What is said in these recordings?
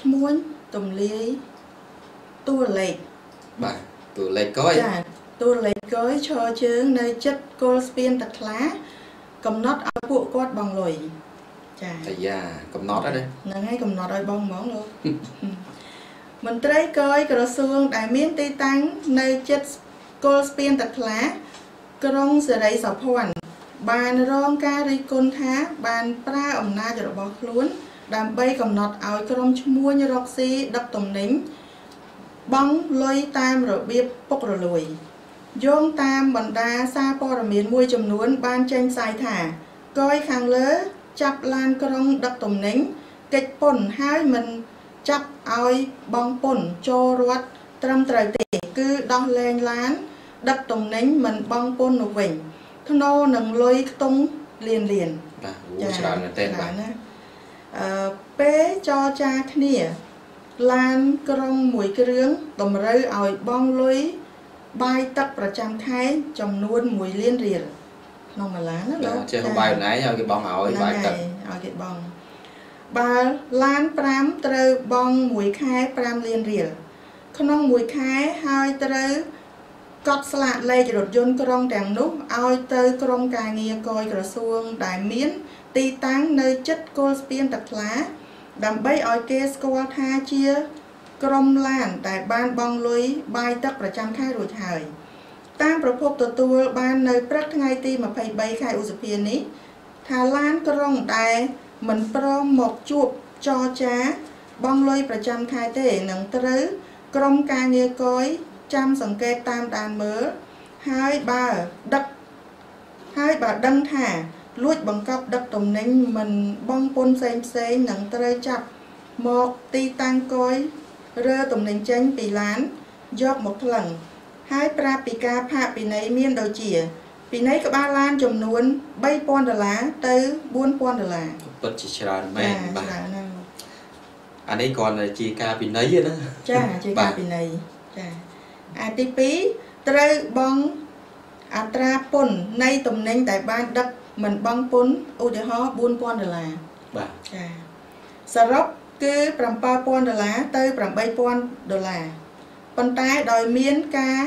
ឈ្មួញទំលាយតួលេខបាទតួលេខកយចាតួលេខកយឈរជើងនៅចិត្តគល់ស្ពានតាខ្លា កំណត់ឲ្យពួកគាត់បងលុយចាអាយ៉ាកំណត់ហើយណាហ្នឹងហើយកំណត់ឲ្យបងហ្មងលោកមន្ត្រីកយក្រសួងដែលមានទីតាំងនៅចិត្តគល់ស្ពានតាខ្លា ក្រុងសេរីសុភ័ណ្ឌបានរងការរិះគន់ថាបានប្រើអំណាចរបស់ខ្លួន ដើម្បីកំណត់ឲ្យក្រុមឈ្មួញរកស៊ីដឹកទំនិញបង់លុយតាមរបៀបពុករលួយយោងតាមបណ្ដាសារព័ត៌មានមួយចំនួន បានចេញផ្សាយថាកយខាងលើ ចាប់ឡានក្រុងដឹកទំនិញកិច្ចពន្ធហើយមិនចាប់ឲ្យបងពន្ធចូលរដ្ឋត្រឹមត្រូវទេគឺដោះលែងឡាន ដឹកទំនិញមិនបងពន្ធនោះវិញធ្នូនឹងលុយខ្ទង់លៀនលៀនបាទអូច្រើនមែនទែនបាទណាអឺ ពេលចរចាគ្នាឡានក្រុងមួយគ្រឿងតម្រូវឲ្យបងលុយបាយទឹកប្រចាំខែចំនួន1លានរៀលក្នុងមួយឡានណាបាលោកទចេះបាយណៃឲ្យគេបងឲ្យបាយទឹកហ្នឹងហើយឲ្យគេបងបើឡាន5ត្រូវបងមួយខែ5លានរៀលក្នុងមួយខែហើយត្រូវ កត់ស្លាកលេខរថយន្តក្រុងទាំងនោះឲ្យទៅក្រុមការងារកយក្រសួងដែលមាន ទីតាំងនៅចិត្តគល់ស្ពានតាខ្លា ដើម្បីឲ្យគេស្គាល់ថាជាក្រុមឡានដែលបានបងលុយបាយទឹកប្រចាំខែរួចហើយតាមប្រភពទទួលបាននៅព្រឹកថ្ងៃទី23ខែឧសភានេះថាឡានក្រុងដែលមិនព្រមមកជួបចរចា បងលុយប្រចាំខែទេនឹងត្រូវក្រុមការងារកយ ចាំសង្កេតតាមដានមើលហើយបើដឹកហើយបើដឹងថាលួចបង្កប់ដឹកទំនិញមិនបងពុនផ្សេងផ្សេងនឹងត្រូវចាប់មកទីតាំងកយរើទំនិញចេញពីឡានយកមកថ្លឹងហើយប្រាប់ពីការផាកពិន័យមានដូចជាពិន័យក្បាលឡានចំនួន3000ដុល្លារទៅ4000ដុល្លារពិតជាច្រើនមែនបាទច្រើនណាស់អានេះគ្រាន់តែជាការពិន័យទេណាចាជាបាការទពិន័យចា អាទី2ត្រូវបង់អត្រាពន្ធនៃទំនិញដែលបានដឹកមិនបង់ពន្ធឧទាហរណ៍4000ដុល្លារបាទចាសរុបគឺ7000ដុល្លារទៅ8000ដុល្លារប៉ុន្តែដោយមានការ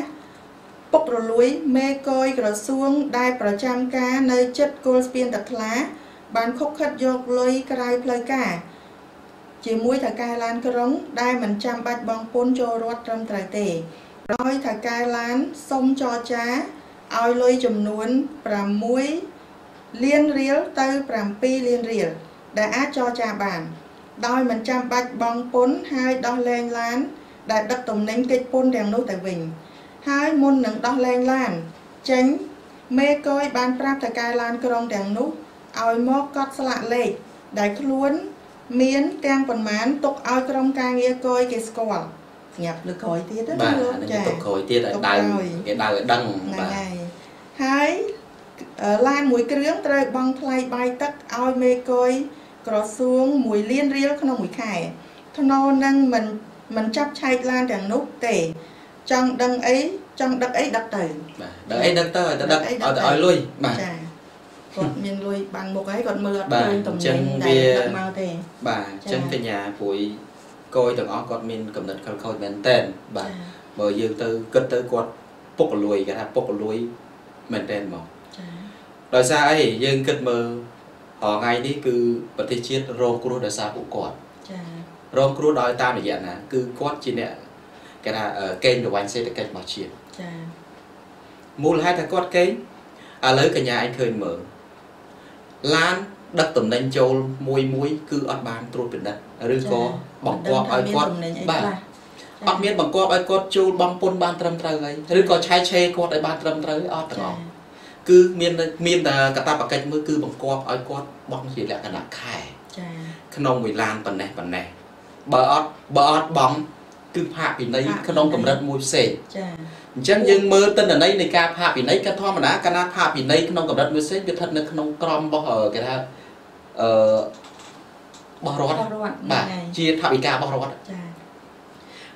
ពុករលួយមេកយក្រសួងដែលប្រចាំការនៅចិត្តគល់ស្ពានតាខ្លា បានខុកខិតយកលុយក្រៅផ្លូវការជាមួយថៅកែឡានក្រុងដែលមិនចាំបាច់បង់ពន្ធចូលរដ្ឋត្រឹមត្រូវទេ ដោយថៅកែឡានសុំចរចាឲ្យលុយចំនួន6លានរៀលទៅ7លានរៀលដែលអាចចរចាបាន ដោយមិនចាំបាច់បង់ពន្ធហើយដោះលែងឡាន ដែលដឹកទំនិញកិច្ចពន្ធទាំងនោះទៅវិញ ហើយមុននឹងដោះលែងឡាន ចេញមេកយបានប្រាប់ថៅកែឡានក្រុងទាំងនោះឲ្យមកកត់ស្លាកលេខដែលខ្លួន មានទាំងប៉ុន្មានទុកឲ្យក្រុមការងារកយគេស្គាល់ ស្ងាត់លើក្រោយទៀតណាបាទលោកអានេះចាទុកក្រោយទៀតឲ្យទុកដៅក្រោយគេដៅឲ្យដឹងហ្នឹងបាទហើយហើយអឺឡានមួយគ្រឿងត្រូវបង់ថ្លៃបាយទឹកឲ្យមេកយក្រសួង1លានរៀលក្នុងមួយខែធ្នូនឹងមិនមិនចាប់ឆែកឡានទាំងនោះទេចង់ដឹងអីចង់ដឹកអីដឹកទៅបាទដឹងអីដឹងទៅឲ្យទៅដឹកដឹងអីឲ្យដឹងទៅទៅឲ្យលុយបាទចាគាត់មានលុយបាំងមុខហើយគាត់មើលអត់បាទឃើញតំអញ្ចឹណែងងវាដែលដឹកមកទេបាទអញ្ចឹងចា៎កញ្ញាព្រួយ កយទាំងអស់គាត់មានកំណត់ខលខូចមែនតែនបាទចាបើយើងទៅគិតទៅគាត់ពុករលួយគេថាពុករលួយមែនតែនហ្មងចាដោយសារអីយើងគិតមើលរហងៃនេះគឺប្រទេសជាតិរងគ្រោះដោយសារពួកគាត់ចារងគ្រោះដោយតាមរយៈណា គឺគាត់ជាអ្នកគេថាអឺកេងប្រវ័ញ្ចសេដ្ឋកិច្ចរបស់ជាតិចាមូលហេតុថាគាត់កេងឥឡូវកញ្ញាឯងឃើញមើលឡាន ដឹកតំណែងចូលមួយមួយគឺអត់បានត្រួតពិនិត្យឬក៏បង្គាប់ឲ្យគាត់បាបាទទអត់មានបង្គាប់ឲ្យគាត់ចូលបង់ពន្ធបានត្រឹមត្រូវហើយឬក៏ឆែកឆេរគាត់ឲ្យបានត្រឹមត្រូវអត់ទាំងអស់គឺមានមានតែកតាបកិច្ចមួយគឺបង្គាប់ឲ្យគាត់បង់ជាលក្ខណៈខែចាក្នុងមួយឡានប៉ុណ្ណេះប៉ុណ្ណេះបើអត់បើអត់បង់គឺផាកពិន័យក្នុងកម្រិតមួយផ្សេងចាអញ្ចឹងយើងមើលទិន្នន័យនៃការផាកពិន័យក៏ធម្មតាកាលណាផាកពិន័យក្នុងកម្រិតមួយផ្សេងវាស្ថិតនៅក្នុងក្រមរបស់អឺគេថា អឺរបស់រដ្ឋរដ្ឋបាទហ្នឹងហើយជាថវិការបស់រដ្ឋចា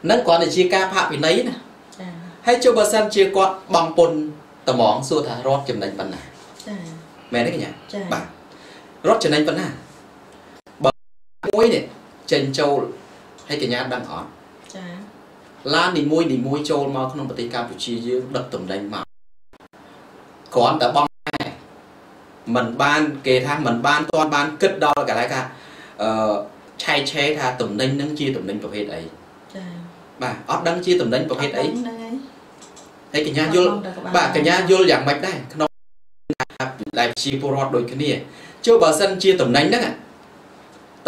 ហ្នឹងគ្រាន់តែជាការផាកពិន័យណាចាហើយចុះបើសិនជាគាត់បង់ពន្ធត្មងសួរថារដ្ឋចំណេញប៉ុណ្ណាចាមែនទេកញ្ញាចាបាទរដ្ឋចំណេញប៉ុណ្ណាបើមួយនេះចេញចូលហើយកញ្ញាដឹងអត់ចាឡាននីមួយនីមួយចូលមកក្នុងប្រទេសកម្ពុជាយើងដឹកតំណែងមកគ្រាន់តែបងតែ มันបានគេថាมันបានទាន់បានគិតដល់កន្លែងថាអឺឆែកឆេរថាតំណែងហ្នឹងជាតំណែងប្រភេទអី ចា បាទអត់ដឹងជាតំណែងប្រភេទអី ហ្នឹងហើយ ហើយកញ្ញាយល់បាទកញ្ញាយល់យ៉ាងម៉េចដែរក្នុងដែលជាពលរដ្ឋដូចគ្នាចុះបើសិនជាតំណែងហ្នឹង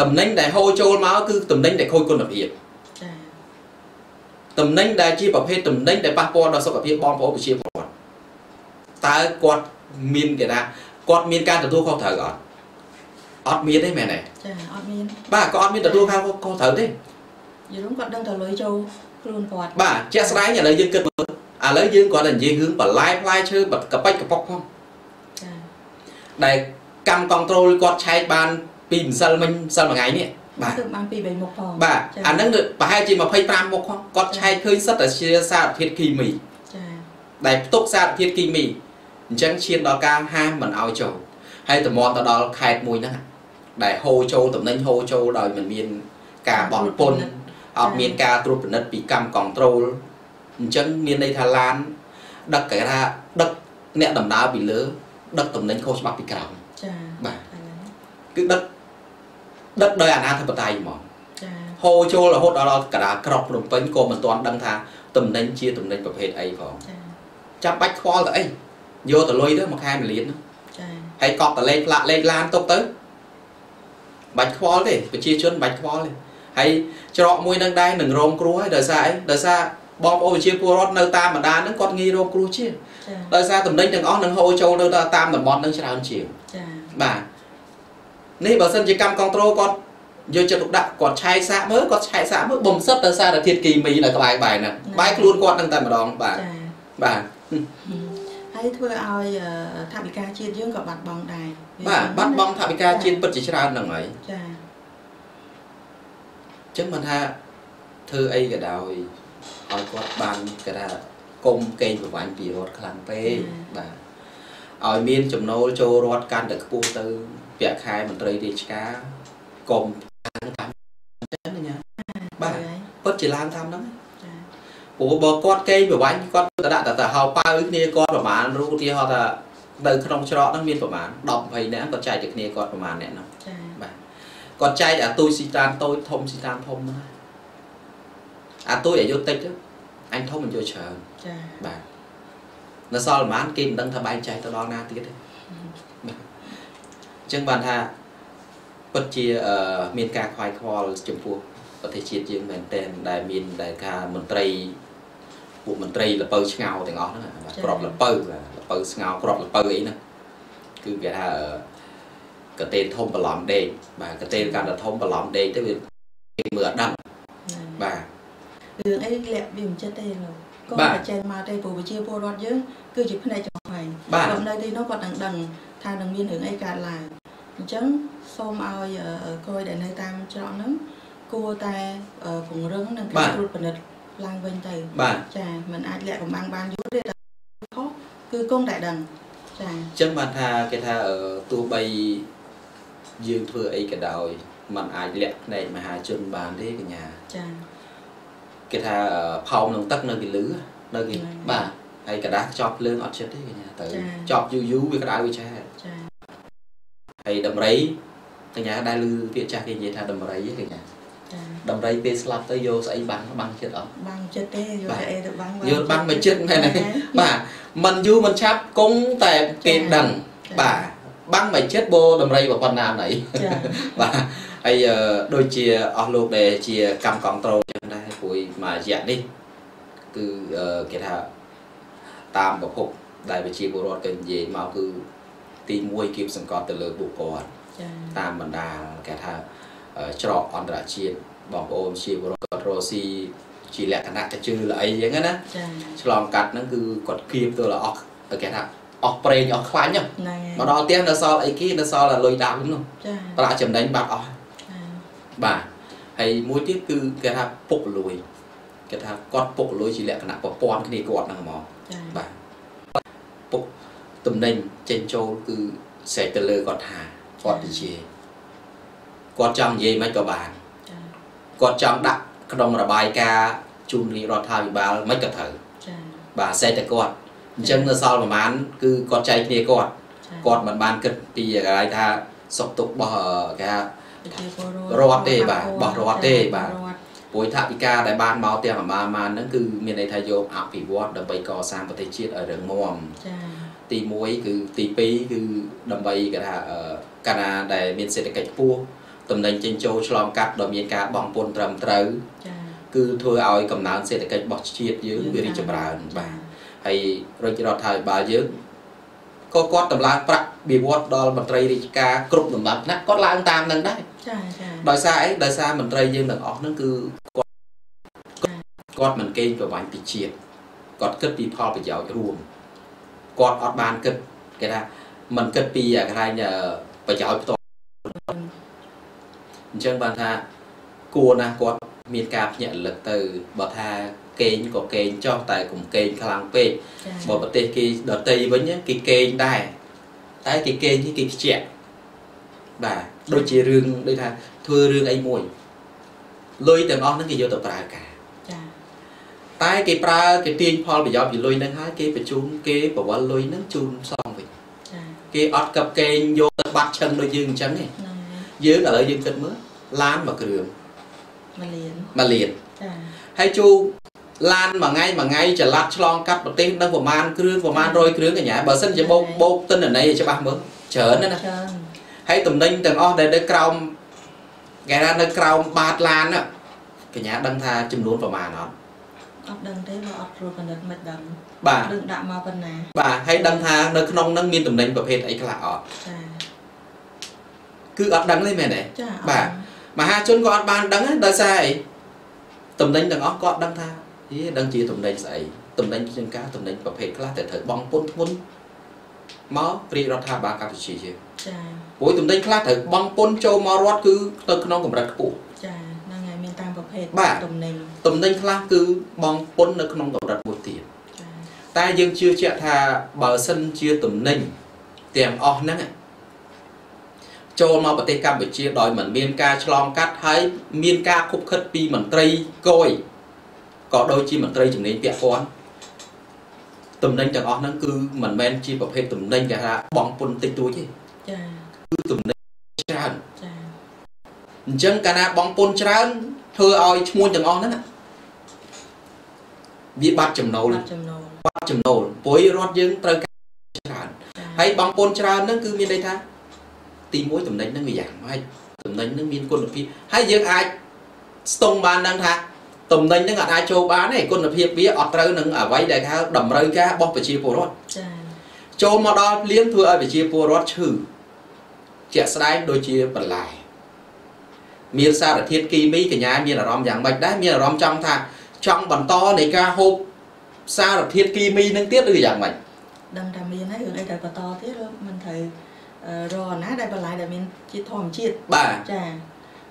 តំណែងដែលហូរចូលមកគឺតំណែងដែលខូចគុណភាព ចា តំណែងដែលជាប្រភេទតំណែងដែលប៉ះពាល់ដល់សុខភាពបងប្អូនប្រជាពលរដ្ឋតើគាត់មានគេថា គាត់មានការទទួលខុសត្រូវអត់អត់មានទេមែនទេចាអត់មានបាទក៏អត់មានទទួលខុសខុសត្រូវទេយល់គាត់ដឹងតែលុយចូលខ្លួនគាត់បាទជាក់ស្ដែងឥឡូវយើងគិតមើលឥឡូវយើងគាត់តែនិយាយរឿងបន្លែផ្លែឈើកប៉ិចកប៉ុកផងចាដែលកម្មគ្រប់ត្រូលគាត់ឆែកបានពីម្សិលមិញម្សិលមួយថ្ងៃនេះបាទគឺបានពី3មុខផងបាទចាអាហ្នឹងប្រហែលជា25មុខផងគាត់ឆែកឃើញសិតតែជាសារធាតុគីមីចាដែលផ្ទុកសារធាតុគីមី អញ្ចឹងឈានដល់ការហាមមិនឲ្យចូលហើយតម្រាំទៅដល់ខេត្តមួយហ្នឹងដែលហូរចូលតំណែងហូរចូលដោយមិនមានការបង់ពន្ធអត់មានការត្រួតពិនិត្យពីកម្មគ្រប់ត្រូលអញ្ចឹងមានន័យថាឡានដឹកគេថាដឹកអ្នកដំណើរពីលើដឹកតំណែងខុសច្បាប់ពីក្រោមចាបាទឥឡូវគឺដឹកដឹកដោយអាណាធិបតេយ្យហ្មងចាហូរចូលរហូតដល់កណ្ដាលក្របភ្នំពេញក៏មិនទាន់ដឹងថាតំណែងជាតំណែងប្រភេទអីផងចាចាំបាច់ខ្វល់ទៅអី យកទៅលុយទៅមួយខែមួយលានហ្នឹងចាហើយកប់តលេខផ្លាកលេខឡានទុកទៅបាច់ខ្វល់ទេប្រជាជនបាច់ខ្វល់ទេហើយច្រកមួយនឹងដែរនឹងរងគ្រោះហើយដោយសារអីដោយសារបងប្អូនប្រជាពលរដ្ឋនៅតាមបណ្ដាហ្នឹងគាត់ងាយរងគ្រោះជាងចាដោយសារតំណែងទាំងអស់នឹងហូរចូលនៅតាមតំបន់ហ្នឹងច្រើនជាងចាបាទនេះបើសិនជាកម្មគ្រប់ត្រូលគាត់យកចិត្តទុកដាក់គាត់ឆែកសាកមើលគាត់ឆែកសាកមើលបំសិតទៅសារធាតុគីមីនៅក្បែរក្បែរហ្នឹងក្បែរខ្លួនគាត់ហ្នឹងតែម្ដងបាទចាបាទ ហើយធ្វើឲ្យអឺថាវិការជាតិយើងក៏បាត់បង់ដែរបាទបាត់បង់ថវិកាជាតិពិតជាច្រើនហ្នឹងហើយចាអញ្ចឹងមិនថាធ្វើអីក៏ដោយឲ្យគាត់បានគេថាគុំកេងប្រវាញ់ពីរដ្ឋខ្លាំងពេកបាទឲ្យមានចំណូលចូលរដ្ឋកាន់តែខ្ពស់ទៅពាក់ខែមន្ត្រីរាជការគុំតាមតាមអញ្ចឹងណាបាទហើយពិតជាឡើងតាមហ្នឹងចា ព្រោះបើគាត់កេងប្រវាញ់គាត់ទៅដាក់តែហៅប៉ៅគ្នាគាត់ប្រហែលរូបឧទាហរណ៍ថានៅក្នុងច្រកហ្នឹងមានប្រហែល10 20នាក់គាត់ចែកទៅគ្នាគាត់ប្រហែលអ្នកហ្នឹងចាបាទគាត់ចែកអាទូចស៊ីតានតូចធំស៊ីតានធំហ្នឹងអាទូចឲ្យយកតិចទៅអញធំមិនយកច្រើនចាបាទនៅសល់ប្រហែលគេមិនដឹងថាបែងចែកទៅដល់ណាទៀតទេបាទអញ្ចឹងបានថាពិតជាអឺមានការខ្វាយខ្វល់ចំពោះប្រទេសជាតិយើងមែនទែនដែលមានដែលការមន្ត្រី ពួកមន្ត្រីលពៅឆ្ងោទាំងអស់ហ្នឹងបាទក្របលពៅបាទលពៅស្ងោក្របលពៅអីហ្នឹងគឺគេថាអឺកតេលធំបន្លំដេកបាទកតេលកាន់តែធំបន្លំដេកទៅវាគេមើលអត់ដឹងបាទរឿងអីលាក់វាមិនចិត្តទេលោកក៏បាទតែចេញមកទេព្រោះប្រជាពលរដ្ឋយើងគឺជាផ្នែកចំហែងបាទគាត់នៅទីនោះគាត់នឹងដឹងថានឹងមានរឿងអីកើតឡើងអញ្ចឹងសូមឲ្យអឺក្រោយដែលនៅតាមច្រកហ្នឹងគួរតែអឺពង្រឹងនិងការត្រួតពិនិត្យ ឡើងវិញទៅ បាទ ចាมันអាចលាក់កំបាំងបានយូរទេតែខុសគឺគង់តែដឹងចា អញ្ចឹងបានថាគេថាអឺទោះបីយើងធ្វើអីក៏ដោយมันអាចលាក់ភ្នែកមហាជនបានទេកញ្ញា ចា គេថាអឺផោមក្នុងទឹកនៅគេលឺនៅគេ ហ្នឹង បាទហើយកដាស់ខ្ចប់ភ្លើងអត់ចិត្តទេកញ្ញាទៅ ចា៎ ចប់យូរយូរវាក្តៅវាឆេះ ចា ហើយដំរីកញ្ញាដែលលឺពាក្យចាស់គេនិយាយថាដំរីឯងកញ្ញា ចា ដំរីពេលស្លាប់ទៅយកស្អីបាំងបាំងចិត្តអត់ បាំងចិត្តទេយក បាទ តែអីទៅបាំង យកបាំងមកចិត្តមែនទេបាទมันយូរมันឆាប់គង់តែគេដឹងបាទបាំងមកចិត្តបោដំរីប៉ុណ្ណាណៃ ចា បាទហើយអឺដូចជាអស់លោកដែលជាកម្មគ្រប់ត្រូលចឹងដែរព្រួយមួយរយៈនេះគឺអឺគេថាតាមប្រភពដែលវិជាពលរដ្ឋគេនិយាយមកគឺទី1គៀបសង្កត់ទៅលើបុគ្គល ចា តាមបណ្ដាគេថាអឺ ច្រកអន្តរជាតិបងប្អូនជាពលរដ្ឋគាត់រស់ស៊ីជាលក្ខណៈកជើល្អីចឹងណាចាឆ្លងកាត់ហ្នឹងគឺគាត់គៀបទៅលអស់គេថាអស់ប្រេងអស់ខ្លាញ់ហ្នឹងហ្នឹងមកដល់ផ្ទះនៅសល់អីគេនៅសល់តែលុយដើមនោះចាប្រាក់ចំណេញបាត់អស់ចាបាទហើយមួយទៀតគឺគេថាពុកលួយគេថាគាត់ពុកលួយជាលក្ខណៈប្រព័ន្ធគ្នាគាត់ហ្នឹងហ្មងចាបាទពុកតំណែងចេញចូលគឺស្រែកទៅលើគាត់ថាគាត់និយាយ គាត់ចង់និយាយមិនក៏បានចាគាត់ចង់ដាក់ក្នុងរបាយការណ៍ជូនរាជរដ្ឋាភិបាលមិនក៏ត្រូវចាបាទសេតែគាត់អញ្ចឹងនៅសល់ប្រហែលគឺគាត់ចែកគ្នាគាត់ចាគាត់មិនបានគិតពីកន្លែងថាសុខទុក្ខរបស់គេថាប្រជាពលរដ្ឋទេបាទរបស់រដ្ឋទេបាទរដ្ឋពួយថាវិការដែលបានមកទាំងអាមាម៉ានហ្នឹងគឺមានន័យថាយកអភិវឌ្ឍដើម្បីកសាងប្រទេសជាតិឲ្យរឹងមាំចាទី1គឺទី2គឺដើម្បីគេថាអឺកាលណាដែលមានសេដ្ឋកិច្ចខ្ពស់ តំណែងចេញចូលឆ្លងកាត់ដ៏មានការបង់ពន្ធត្រឹមត្រូវចាគឺធ្វើឲ្យកំណើនសេដ្ឋកិច្ចរបស់ជាតិយើងវារីកចម្រើនបាទហើយរាជរដ្ឋាភិបាលយើងក៏គាត់តម្លើងប្រាក់បៀវត្សដល់មន្ត្រីរាជការគ្រប់ដំណាក់ថ្នាក់គាត់ឡើងតាមនឹងដែរចាចាដោយសារអីដោយសារមន្ត្រីយើងទាំងអស់ហ្នឹងគឺគាត់គាត់មិនកេងប្រវ័ញ្ចពីជាតិគាត់គិតពីផលប្រយោជន៍រួមគាត់អត់បានគិតគេថាមិនគិតពីអាកន្លែងអឺប្រយោជន៍ផ្ទាល់ អញ្ចឹងបានថាគួរណាស់គាត់មានការភ្ញាក់រលឹកទៅបើថាកេងក៏កេងចោះតែកុំកេងខ្លាំងពេកចាបើប្រទេសគេដតីវិញណាគេកេងដែរតែគេកេងនេះគេខ្ជាក់បាទដូចជារឿងដូចថាធ្វើរឿងអីមួយលុយទាំងអស់ហ្នឹងគេយកទៅប្រើការចាតែគេប្រើគេទាញផលប្រយោជន៍ពីលុយហ្នឹងហើយគេបញ្ជូនគេប្រវល់លុយហ្នឹងជូនសងវិញចាគេអត់កັບកេងយកទៅបាត់ឈឹងដូចយើងអញ្ចឹងទេហ្នឹងហើ យយើងឥឡូវយើងគិតមើលឡានមួយគ្រឿងមកលៀនមួយលានចាហើយជូឡានមួយថ្ងៃមួយថ្ងៃចល័តឆ្លងកាត់ប្រទេសនឹងប្រមាណគ្រឿងប្រមាណ100គ្រឿងកញ្ញាបើសិនជាបោកបោកទិន្នន័យឲ្យច្បាស់មើលច្រើនណាស់ណាច្រើនហើយតំណែងទាំងអស់ដែលនៅក្រោមគេថានៅក្រោមបាតឡានណាកញ្ញាដឹងថាចំនួនប្រមាណអត់អត់ដឹងទេបើអត់រួចកណិតមិនដឹងបាទដឹងដាក់មកប៉ុណ្ណាបាទហើយដឹងថានៅក្នុងហ្នឹងមានតំណែងប្រភេទអីខ្លះអត់ចា គឺអត់ដឹងទេមែនទេចាបាទមហាជនក៏អត់បានដឹងដែរដោយសារអីតំណែងទាំងអស់ក៏អត់ដឹងថាយេដឹងជាតំណែងស្អីតំណែងជាងការតំណែងប្រភេទខ្លះតែត្រូវបង់ពន្ធធ្ងន់មករាជរដ្ឋាភិបាលកម្ពុជាយើងចាព្រោះតំណែងខ្លះត្រូវបង់ពន្ធចូលមករដ្ឋគឺទៅក្នុងកម្រិតខ្ពស់ចាហ្នឹងហើយមានតាមប្រភេទបាទទំនិញតំណែងខ្លះគឺបង់ពន្ធនៅក្នុងកម្រិតមួយទៀតចាតែយើងជឿជាក់ថាបើសិនជាតំណែងទាំងអស់ហ្នឹង ចូលមកប្រទេសកម្ពុជាដោយមិនមានការឆ្លងកាត់ហើយមានការខុបខិតពីមន្ត្រីគយក៏ដូចជាមន្ត្រីជំនាញពាក់ព័ន្ធតំណែងទាំងអស់ហ្នឹងគឺមិនមែនជាប្រភេទតំណែងគេថាបង់ពន្ធតិចតួចទេចាគឺតំណែងច្រើនចាអញ្ចឹងកាលណាបង់ពន្ធច្រើនធ្វើឲ្យឈ្មោះទាំងអស់ហ្នឹងវាបាត់ចំណូលបាត់ចំណូលបាត់ចំណូលព្រោះរត់យើងត្រូវការច្រើនចាហើយបងប្អូនច្រើនហ្នឹងគឺមានន័យថា ទី1តំណែងហ្នឹងវាយ៉ាងម៉េចតំណែងហ្នឹងមានគុណភាពហើយយើងអាចស្ទង់បានដឹងថាតំណែងហ្នឹងអាចចូលបានទេគុណភាពវាអត់ត្រូវនឹងអ្វីដែលគេហៅតម្រូវការរបស់ប្រជាពលរដ្ឋចាចូលមកដល់ភ្លាមធ្វើឲ្យប្រជាពលរដ្ឋឈឺជាក់ស្ដែងដូចជាបន្លែមានសារធាតុគីមីកញ្ញាមានអារម្មណ៍យ៉ាងម៉េចដែរមានអារម្មណ៍ចង់ថាចង់បន្តនៃការហូបសារធាតុគីមីនឹងទៀតឬយ៉ាងម៉េចដឹងតែមានហើយរឿងអីដែលបន្តទៀតឬមិនត្រូវអឺ រកណាដែលបន្លែដែលមានជាតិធម្មជាតិបាទចា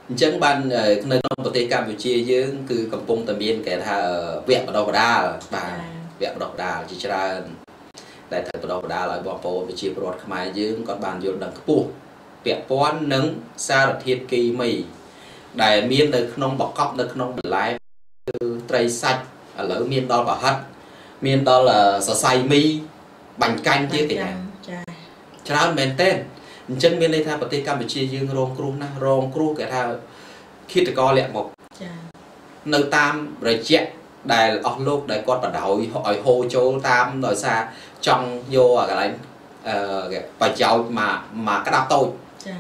អញ្ចឹងបានអឺនៅក្នុងប្រទេសកម្ពុជាយើង គឺកំពុងតែមានគេថាវគ្គបណ្ដុះបណ្ដាលបាទវគ្គបណ្ដុះបណ្ដាលជាច្រើនដែលត្រូវបណ្ដុះបណ្ដាលឲ្យបងប្អូនប្រជាពលរដ្ឋខ្មែរយើងគាត់បានយល់ដឹងខ្ពស់ពាក់ព័ន្ធនឹងសារធាតុគីមី ដែលមាននៅក្នុងបកប់នៅក្នុងបន្លែគឺត្រីសាច់ឥឡូវមានដល់ប្រហិតមានដល់អឺសរសៃមីបាញ់កាញ់ទៀតគេណា ចាច្រើនមែនទែនអញ្ចឹងមានន័យថាប្រទេសកម្ពុជាយើងរងគ្រោះណាស់រងគ្រោះគេថាឃាតករលាក់មុខចានៅតាមរយៈដែលអស់លោកដែលគាត់បដ ாய் ឲ្យហូរចូលតាមដោយសារចង់យកអាកន្លែងអឺគេប្រយោជន៍មកមកក្តាប់តូចចា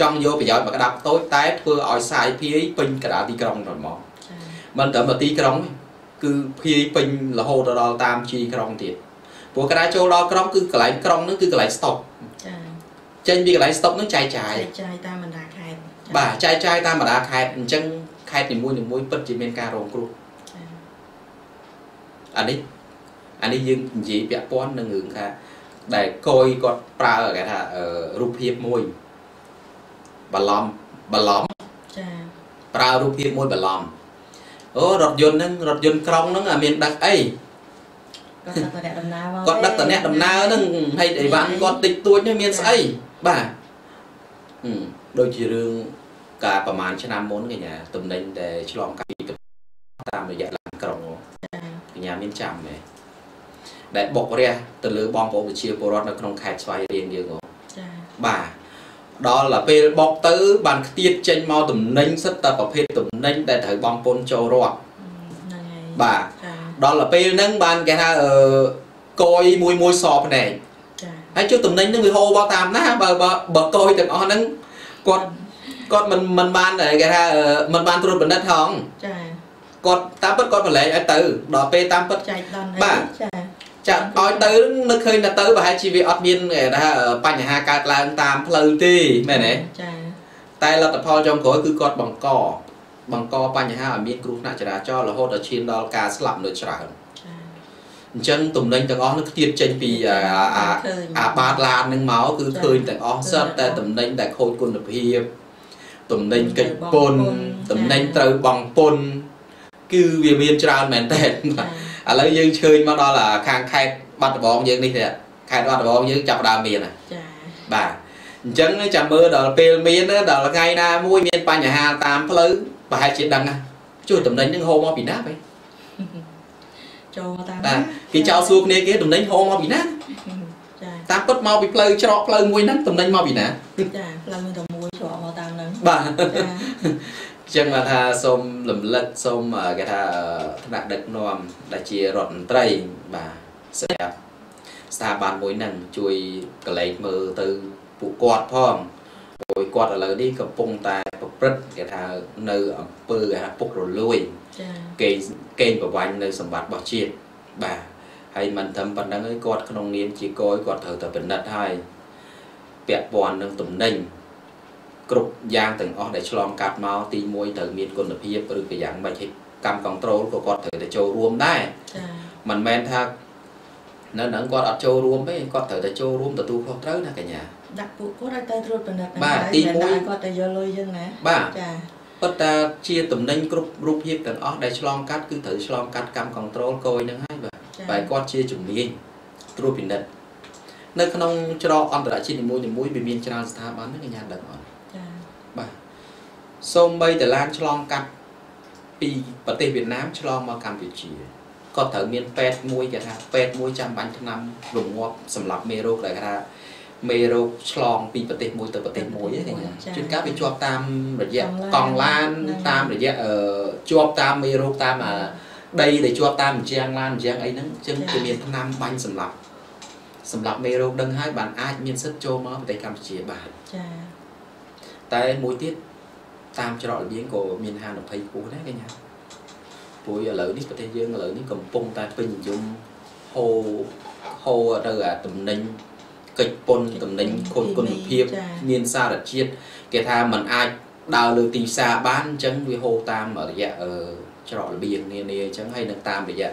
ចង់យកប្រយោជន៍មកក្តាប់តូចតែធ្វើឲ្យសាយភាយពេញកណ្ដាលទីក្រុងទៅហ្មងចាមិនត្រឹមតែទីក្រុងទេគឺភាយពេញរហូតទៅដល់តាមជីក្រុងទៀត ព្រោះកណ្ដាលចូលដល់ក្រុងគឺកន្លែងក្រុងហ្នឹងគឺកន្លែងស្តុកចាចេញពីកន្លែងស្តុកហ្នឹងចែកចាយចែកចាយតាមបណ្ដាខេត្តចាបាទចែកចាយតាមបណ្ដាខេត្តអញ្ចឹងខេត្តនីមួយៗពិតជាមានការរងគ្រោះចាអានេះអានេះយើងនិយាយពាក់ព័ន្ធនឹងរឿងថាដែលកយគាត់ប្រើគេថាអឺរូបភាពមួយបឡំបឡំចាប្រើរូបភាពមួយបឡំអូរថយន្តហ្នឹងរថយន្តក្រុងហ្នឹងអាមានដឹកអី គាត់ដឹកតអ្នកដំណើរមកគាត់ដឹកតអ្នកដំណើរហ្នឹងហើយអីវ៉ាន់គាត់តិចតួចហ្នឹងមានស្អីបាទហឹមដូចជារឿងកាលប្រហែលឆ្នាំមុនកញ្ញាតំណែងដែលឆ្លងកាត់ពីតាមរយៈឡានក្រុងចាកញ្ញាមានចាំទេដែលបុករះទៅលើបងប្អូនប្រជាពលរដ្ឋនៅក្នុងខេត្តស្វាយរៀងយើងហ៎ចាបាទដល់តែពេលបុកទៅបានខ្ទាតចេញមកតំណែងសិតតែប្រភេទតំណែងដែលត្រូវបងពុនចូលរាប់ហ្នឹងហើយបាទចា ដល់តែពេលហ្នឹងបានគេថាអឺកយមួយមួយសភ្នែកចាហើយជួយតំណែងហ្នឹងវាហូរមកតាមណាបើបើបើកយទាំងអស់ហ្នឹងគាត់គាត់មិនមិនបានគេថាអឺមិនបានត្រួតពិនិត្យហងចាគាត់តាមពិតគាត់ប្រឡែងឲ្យទៅដល់ពេលតាមពិតចែកដល់បាទចាចាឲ្យទៅនឹកឃើញតែទៅប្រហែលជាវាអត់មានគេថាបញ្ហាកើតឡើងតាមផ្លូវទេមែនទេចាតែលទ្ធផលចុងក្រោយគឺគាត់បង្ក បង្កបញ្ហាឲ្យមានគ្រោះថ្នាក់ចរាចរណ៍រហូតដល់ឈានដល់ការស្លាប់នៅច្រើនចាអញ្ចឹងទំនិញទាំងអស់នោះខ្ទាតចេញពីអាអាអាបាតឡាននឹងមកគឺឃើញទាំងអស់សិតតែទំនិញដែលខូចគុណភាពទំនិញកិច្ចពន្ធទំនិញត្រូវបង់ពន្ធគឺវាមានច្រើនមែនតើចាឥឡូវយើងឈើញមកដល់អាខាងខេត្តបាត់ដំបងយើងនេះទេខេត្តបាត់ដំបងយើងចាប់ផ្ដើមមានណាចាបាទអញ្ចឹងចាំមើលដល់ពេលមានណាដល់ថ្ងៃណាមួយមានបញ្ហាតាមផ្លូវ ប្រហែលជាដឹងណាជួយតំណែងនឹងហូរមកពីណាបែចូលមកតាមបាទគេចោលសួរគ្នាគេតំណែងហូរមកពីណាចាតាមពិតមកពីផ្លូវច្រកផ្លូវមួយហ្នឹងតំណែងមកពីណាចាផ្លូវមានតែមួយច្រកមកតាមហ្នឹងបាទចាអញ្ចឹងមកថាសូមរំលឹកសូមគេថាថ្នាក់ដឹកនាំដែលជារដ្ឋមន្ត្រីបាទស្រាប់ស្ថាប័នមួយហ្នឹងជួយកលែងមើលទៅពួកគាត់ផង ព្រោះគាត់ឥឡូវនេះកំពុងតែប្រព្រឹត្តគេថានៅអំពើគេថាពុករលួយចាកេងកេងប្រវ័ញ្ចនៅសម្បត្តិរបស់ជាតិបាទហើយមិនត្រឹមប៉ុណ្្នឹងទេគាត់ក្នុងនាមជាកយគាត់ត្រូវតែពិនិត្យហើយពាក់ព័ន្ធនឹងទំនិញគ្រប់យ៉ាងទាំងអស់ដែលឆ្លងកាត់មកទី1ត្រូវមានគុណភាពឬក៏យ៉ាងម៉េចឲ្យកម្មគ្រប់ត្រូលក៏គាត់ត្រូវតែចូលរួមដែរចាមិនមែនថានៅហ្នឹងគាត់អត់ចូលរួមទេគាត់ត្រូវតែចូលរួមទទួលខុសត្រូវណាកញ្ញា ដាក់ពួកគាត់ឲ្យទៅត្រួតពិនិត្យបាទហើយទីមួយតែគាត់ទៅយកលុយយើងណាបាទចាប៉ុន្តែជាតំណែងគ្រប់រូបភាពទាំងអស់ដែលឆ្លងកាត់គឺត្រូវឆ្លងកាត់កម្មគ្រប់ត្រូលកយហ្នឹងហើយបាទចាបែរគាត់ជាជំនាញត្រួតពិនិត្យនៅក្នុងច្រកអន្តរជាតិនីមួយៗវាមានច្រើនស្ថាប័នហ្នឹងកញ្ញាដឹងអត់ចាបាទសូម្បីតែឡានឆ្លងកាត់ពីប្រទេសវៀតណាមឆ្លងមកកម្ពុជាក៏ត្រូវមានពេទ្យមួយគេថាពេទ្យមួយចាំបាញ់ថ្នាំរងាប់សម្រាប់មេរោគដែលគេថា មេរោគឆ្លងពីប្រទេសមួយទៅប្រទេសមួយហ្នឹងកញ្ញាជួនកាលវាជាប់តាមរយៈកង់ឡានតាមរយៈអឺជាប់តាមមេរោគតាមអាដីដែលជាប់តាមអញ្ចាំងឡានអញ្ចឹងអីហ្នឹងអញ្ចឹងគេមានថ្នាំបាញ់សម្រាប់សម្រាប់មេរោគដឹងហើយបានអាចមានសិទ្ធិចូលមកប្រទេសកម្ពុជាបានចាតែមួយទៀតតាមច្រករបៀងក៏មានហានិភ័យខ្ពស់ដែរកញ្ញាព្រោះឥឡូវនេះប្រទេសយើងឥឡូវនេះកំពុងតែពេញនិយមហូរហូរទៅអាតំណែង កិច្ចពន្ធតំណែងខូចគុណភាព មានសារជាតិគេថាมันអាចដើរលើទីផ្សារបានអញ្ចឹងវាហូរតាមរយៈអឺច្រករបៀងនានាអញ្ចឹងហើយនឹងតាមរយៈ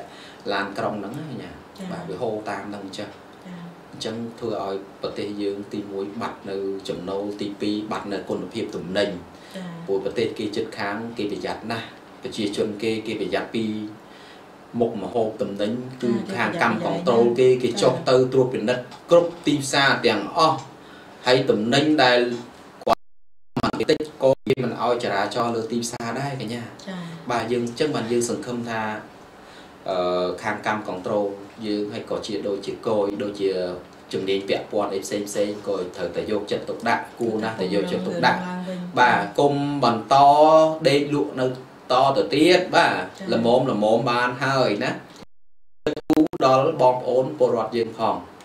ឡានក្រុងហ្នឹងណាកញ្ញាបាទវាហូរតាមហ្នឹងអញ្ចឹងចាអញ្ចឹងធ្វើឲ្យប្រទេសយើងទី1បាត់នៅចំណូលទី2បាត់នៅគុណភាពទំនិញចាព្រោះប្រទេសគេជិតខាងគេប្រយ័ត្នណាស់ប្រជាជនគេគេប្រយ័ត្នពី មុខមហូបទំនិញគឺខាងកម្មគ្រប់ត្រូលគេគេចុះទៅត្រួតពិនិត្យគ្រប់ទីផ្សារទាំងអស់ហើយទំនិញដែលគាត់មិនតិចក៏គេមិនឲ្យចរាចរណ៍លើទីផ្សារដែរកញ្ញាចាបាទយើងអញ្ចឹងបានយើងសង្ឃឹមថាអឺខាងកម្មគ្រប់ត្រូលយើងហើយក៏ជាដូចជាកយដូចជាជំនាញពាក់ព័ន្ធអីផ្សេងផ្សេងក៏ត្រូវតែយកចិត្តទុកដាក់គួរណាស់តែយកចិត្តទុកដាក់ឡើងវិញបាទគុំបន្តដេកលក់នៅ តទៅទៀតបាទចា៎ល្មមល្មមបានហើយណាគូដល់បងប្អូនពលរដ្ឋយើងផងច